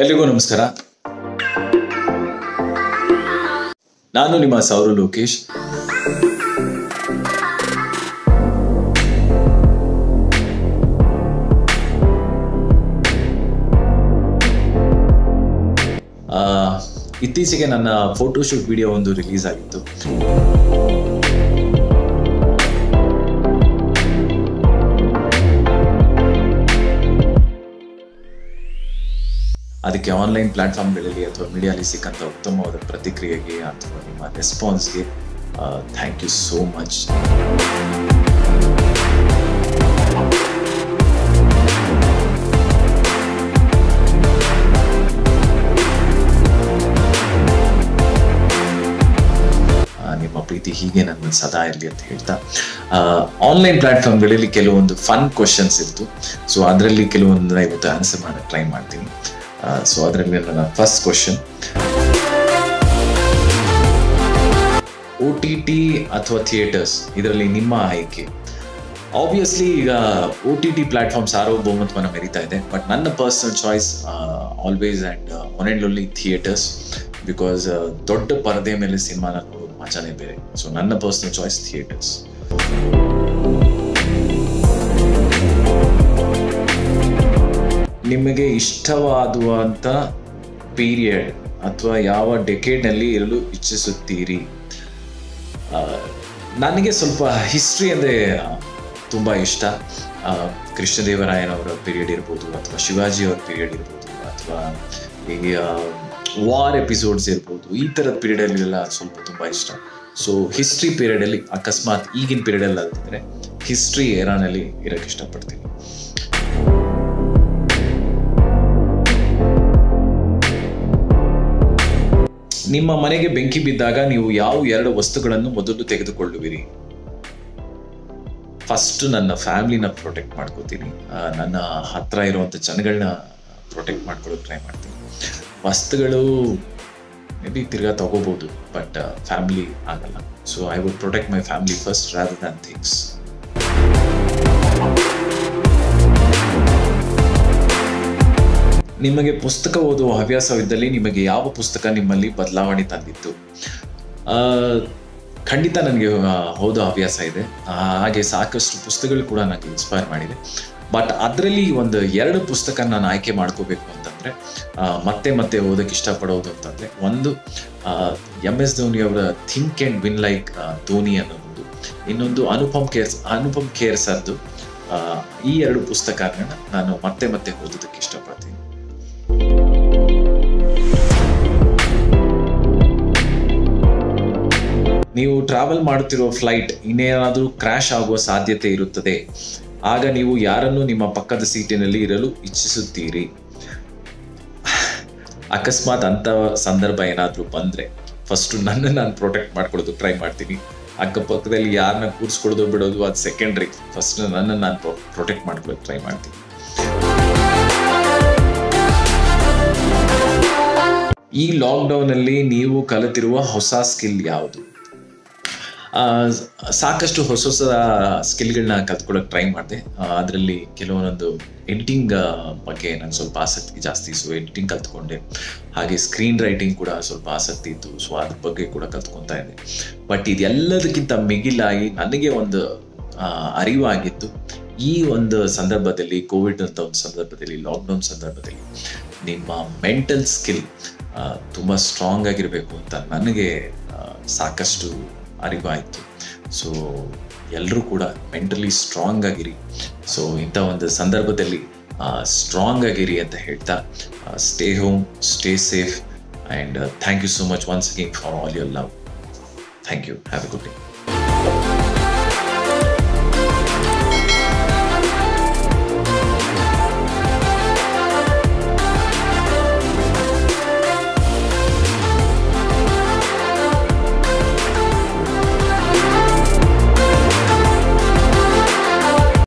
ಎಲ್ರಿಗೂ ನಮಸ್ಕಾರ. ನಾನು ನಿಮ್ಮ ಸೌರ ಲೋಕೇಶ್. ಇತ್ತೀಚೆಗೆ ನನ್ನ ಫೋಟೋಶೂಟ್ ವಿಡಿಯೋ ಒಂದು ರಿಲೀಸ್ ಆಗಿತ್ತು. ಅದಕ್ಕೆ ಆನ್ಲೈನ್ ಪ್ಲಾಟ್ಫಾರ್ಮ್ಗಳಲ್ಲಿ ಅಥವಾ ಮೀಡಿಯಾಲಿ ಸಿಕ್ಕಂಥ ಉತ್ತಮವಾದ ಪ್ರತಿಕ್ರಿಯೆಗೆ ಅಥವಾ ನಿಮ್ಮ ರೆಸ್ಪಾನ್ಸ್ಗೆ ಥ್ಯಾಂಕ್ ಯು ಸೋ ಮಚ್ ನಿಮ್ಮ ಪ್ರೀತಿ ಹೀಗೆ ನನ್ನ ಸದಾ ಇರಲಿ ಅಂತ ಹೇಳ್ತಾ ಆನ್ಲೈನ್ ಪ್ಲಾಟ್ಫಾರ್ಮ್ಗಳಲ್ಲಿ ಕೆಲವೊಂದು ಫನ್ ಕ್ವಶನ್ಸ್ ಇತ್ತು ಸೊ ಅದರಲ್ಲಿ ಕೆಲವೊಂದನ್ನ ಇವತ್ತು ಆನ್ಸರ್ ಮಾಡೋಕ್ಕೆ ಟ್ರೈ ಮಾಡ್ತೀನಿ. ಸೊ ಅದರಲ್ಲಿ ನನ್ನ first question O T T ಅಥವಾ ಥಿಯೇಟರ್ಸ್ ಇದರಲ್ಲಿ ನಿಮ್ಮ ಆಯ್ಕೆ. ಆಬ್ವಿಯಸ್ಲಿ ಈಗ ಒ ಟಿ ಟಿ ಪ್ಲಾಟ್ಫಾರ್ಮ್ ಸಾರ್ವಭೌಮತ್ವನ ಮೆರಿತಾ ಇದೆ ಬಟ್ ನನ್ನ personal choice always and one and only theatres because ದೊಡ್ಡ ಪರದೆ ಮೇಲೆ ಸಿನಿಮಾನ ನೋಡೋದು ಮಜಾನೇ ಬೇರೆ. ಸೊ ನನ್ನ ಪರ್ಸನಲ್ ಚಾಯ್ಸ್ ಥಿಯೇಟರ್ಸ್ ನಿಮಗೆ ಇಷ್ಟವಾದುವಂಥ ಪೀರಿಯಡ್ ಅಥವಾ ಯಾವ ಡೆಕೇಡ್ನಲ್ಲಿ ಇರಲು ಇಚ್ಛಿಸುತ್ತೀರಿ? ನನಗೆ ಸ್ವಲ್ಪ ಹಿಸ್ಟ್ರಿ ಅಂದರೆ ತುಂಬ ಇಷ್ಟ. ಕೃಷ್ಣದೇವರಾಯನವರ ಪೀರಿಯಡ್ ಇರ್ಬೋದು ಅಥವಾ ಶಿವಾಜಿಯವರ ಪೀರಿಯಡ್ ಇರ್ಬೋದು ಅಥವಾ ಈ ವಾರ್ ಎಪಿಸೋಡ್ಸ್ ಇರ್ಬೋದು, ಈ ಥರದ ಪೀರಿಯಡಲ್ಲೆಲ್ಲ ಸ್ವಲ್ಪ ತುಂಬ ಇಷ್ಟ. ಸೊ ಹಿಸ್ಟ್ರಿ ಪೀರಿಯಡಲ್ಲಿ ಅಕಸ್ಮಾತ್ ಈಗಿನ ಪೀರಿಯಡಲ್ಲಿ ಆಗ್ತಿದ್ರೆ ಹಿಸ್ಟ್ರಿ ಏರಾನಲ್ಲಿ ಇರೋಕ್ಕೆ ಇಷ್ಟಪಡ್ತೀನಿ. ನಿಮ್ಮ ಮನೆಗೆ ಬೆಂಕಿ ಬಿದ್ದಾಗ ನೀವು ಯಾವ ಎರಡು ವಸ್ತುಗಳನ್ನು ಮೊದಲು ತೆಗೆದುಕೊಳ್ಳುವಿರಿ? ಫಸ್ಟ್ ನನ್ನ ಫ್ಯಾಮಿಲಿನ ಪ್ರೊಟೆಕ್ಟ್ ಮಾಡ್ಕೋತೀನಿ. ನನ್ನ ಹತ್ರ ಇರುವಂಥ ಜನಗಳನ್ನ ಪ್ರೊಟೆಕ್ಟ್ ಮಾಡ್ಕೊಳ್ಳೋಕೆ ಟ್ರೈ ಮಾಡ್ತೀನಿ. ವಸ್ತುಗಳು ಮೇ ಬಿ ತಿರ್ಗಾ ತಗೋಬಹುದು ಬಟ್ ಫ್ಯಾಮಿಲಿ ಆಗಲ್ಲ. So I would protect my family first rather than things ನಿಮಗೆ ಪುಸ್ತಕ ಓದುವ ಹವ್ಯಾಸವಿದ್ದಲ್ಲಿ ನಿಮಗೆ ಯಾವ ಪುಸ್ತಕ ನಿಮ್ಮಲ್ಲಿ ಬದಲಾವಣೆ ತಂದಿತ್ತು? ಖಂಡಿತ ನನಗೆ ಹೋದ ಹವ್ಯಾಸ ಇದೆ. ಹಾಗೆ ಸಾಕಷ್ಟು ಪುಸ್ತಕಗಳು ಕೂಡ ನನಗೆ ಇನ್ಸ್ಪೈರ್ ಮಾಡಿದೆ. ಬಟ್ ಅದರಲ್ಲಿ ಒಂದು ಎರಡು ಪುಸ್ತಕ ನಾನು ಆಯ್ಕೆ ಮಾಡ್ಕೋಬೇಕು ಅಂತಂದರೆ ಮತ್ತೆ ಮತ್ತೆ ಓದೋಕ್ಕೆ ಇಷ್ಟಪಡೋದು ಅಂತಂದರೆ, ಒಂದು ಎಂ ಎಸ್ ಧೋನಿ ಅವರ think and win like Dhoni ಅನ್ನೋದು ಇನ್ನೊಂದು ಅನುಪಮ್ ಕೇರ್ಸ್ ಅನುಪಮ್ ಖೇರ್ ಸರ್ದು ಈ ಎರಡು ಪುಸ್ತಕಗಳನ್ನ ನಾನು ಮತ್ತೆ ಮತ್ತೆ ಓದೋದಕ್ಕೆ ಇಷ್ಟಪಡ್ತೀನಿ. ನೀವು ಟ್ರಾವೆಲ್ ಮಾಡುತ್ತಿರುವ ಫ್ಲೈಟ್ ಇನ್ನೇನಾದರೂ ಕ್ರ್ಯಾಶ್ ಆಗುವ ಸಾಧ್ಯತೆ ಇರುತ್ತದೆ. ಆಗ ನೀವು ಯಾರನ್ನು ನಿಮ್ಮ ಪಕ್ಕದ ಸೀಟಿನಲ್ಲಿ ಇರಲು ಇಚ್ಛಿಸುತ್ತೀರಿ? ಅಕಸ್ಮಾತ್ ಅಂತ ಸಂದರ್ಭ ಏನಾದರೂ ಬಂದರೆ ಫಸ್ಟು ನನ್ನ ನಾನು ಪ್ರೊಟೆಕ್ಟ್ ಮಾಡ್ಕೊಳ್ಳೋದು ಟ್ರೈ ಮಾಡ್ತೀನಿ. ಅಕ್ಕಪಕ್ಕದಲ್ಲಿ ಯಾರನ್ನ ಕೂರಿಸ್ಕೊಳ್ಳೋದು ಬಿಡೋದು, ಅದು ಸೆಕೆಂಡ್ರಿ ಫಸ್ಟ್ ನನ್ನ ನಾನು ಪ್ರೊಟೆಕ್ಟ್ ಮಾಡ್ಕೊಳ್ಳೋದು ಟ್ರೈ ಮಾಡ್ತೀನಿ. ಈ ಲಾಕ್ಡೌನಲ್ಲಿ ನೀವು ಕಲಿತಿರುವ ಹೊಸ ಸ್ಕಿಲ್ ಯಾವುದು? ಸಾಕಷ್ಟು ಹೊಸ ಹೊಸ ಸ್ಕಿಲ್ಗಳನ್ನ ಕಲ್ತ್ಕೊಳ್ಳೋಕೆ ಟ್ರೈ ಮಾಡಿದೆ. ಅದರಲ್ಲಿ ಕೆಲವೊಂದೊಂದು ಎಡಿಟಿಂಗ್ ಬಗ್ಗೆ ನಾನು ಸ್ವಲ್ಪ ಆಸಕ್ತಿ ಜಾಸ್ತಿ. ಸೊ ಎಡಿಟಿಂಗ್ ಕಲ್ತ್ಕೊಂಡೆ. ಹಾಗೆ ಸ್ಕ್ರೀನ್ ರೈಟಿಂಗ್ ಕೂಡ ಸ್ವಲ್ಪ ಆಸಕ್ತಿ ಇತ್ತು. ಸೊ ಅದ್ರ ಬಗ್ಗೆ ಕೂಡ ಕಲ್ತ್ಕೊತಾ ಇದ್ದೆ. ಬಟ್ ಇದೆಲ್ಲದಕ್ಕಿಂತ ಮಿಗಿಲಾಗಿ ನನಗೆ ಒಂದು ಅರಿವಾಗಿತ್ತು. ಈ ಒಂದು ಸಂದರ್ಭದಲ್ಲಿ ಕೋವಿಡ್ ಅಂತ ಒಂದು ಸಂದರ್ಭದಲ್ಲಿ ಲಾಕ್ಡೌನ್ ಸಂದರ್ಭದಲ್ಲಿ ನಿಮ್ಮ ಮೆಂಟಲ್ ಸ್ಕಿಲ್ ತುಂಬ ಸ್ಟ್ರಾಂಗ್ ಆಗಿರಬೇಕು ಅಂತ ನನಗೆ ಆ, ಸಾಕಷ್ಟು ಅರಿವಾಯಿತು. ಸೊ ಎಲ್ಲರೂ ಕೂಡ ಮೆಂಟಲಿ ಸ್ಟ್ರಾಂಗ್ ಆಗಿರಿ. ಸೊ ಇಂಥ ಒಂದು ಸಂದರ್ಭದಲ್ಲಿ ಸ್ಟ್ರಾಂಗ್ ಆಗಿರಿ ಅಂತ ಹೇಳ್ತಾ stay home stay safe and thank you so much once again for all your love thank you have a good day